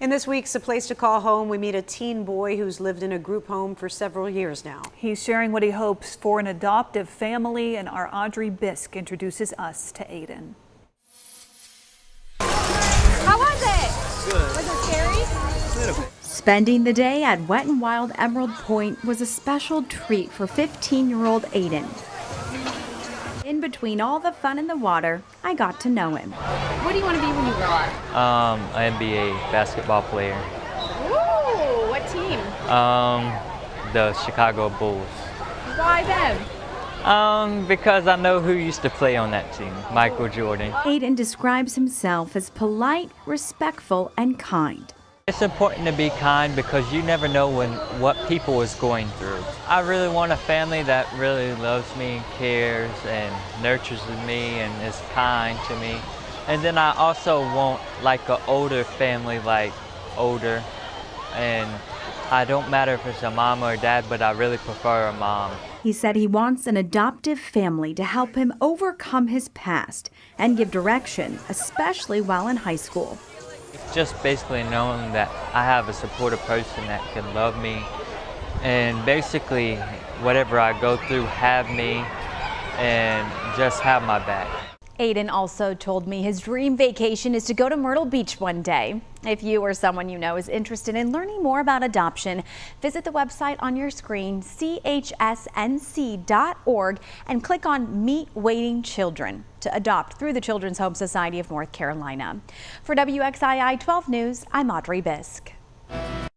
In this week's A Place to Call Home, we meet a teen boy who's lived in a group home for several years now. He's sharing what he hopes for an adoptive family, and our Audrey Biesk introduces us to Aiden. How was it? Good. Was it scary? Spending the day at Wet and Wild Emerald Point was a special treat for 15 year old Aiden. In between all the fun in the water, I got to know him. What do you want to be when you grow up? Um, an NBA basketball player. Ooh, what team? Um, the Chicago Bulls. Why them? Um, because I know who used to play on that team, Michael Jordan. Aiden describes himself as polite, respectful, and kind. It's important to be kind because you never know when what people is going through. I really want a family that really loves me, and cares, and nurtures me and is kind to me. And then I also want like an older family, like older. And I don't matter if it's a mom or a dad, but I really prefer a mom. He said he wants an adoptive family to help him overcome his past and give direction, especially while in high school. It's just basically knowing that I have a supportive person that can love me and basically whatever I go through have me and just have my back. Aiden also told me his dream vacation is to go to Myrtle Beach one day. If you or someone you know is interested in learning more about adoption, visit the website on your screen, chsnc.org, and click on Meet Waiting Children to adopt through the Children's Home Society of North Carolina. For WXII 12 News, I'm Audrey Biesk.